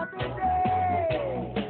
happy day.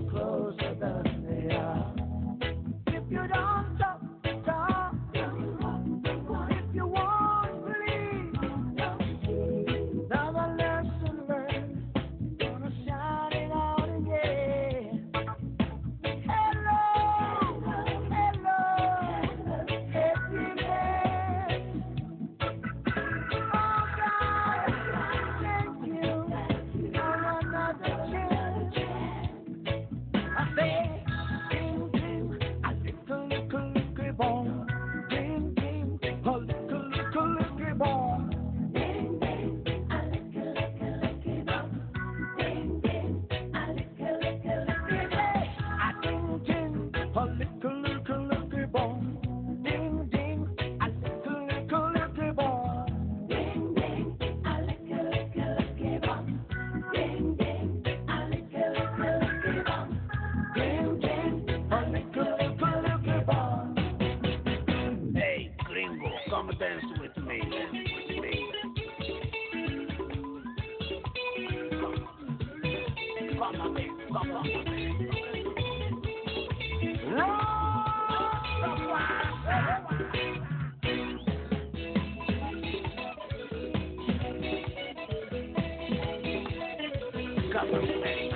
Mama dance with me. come with me. Mama,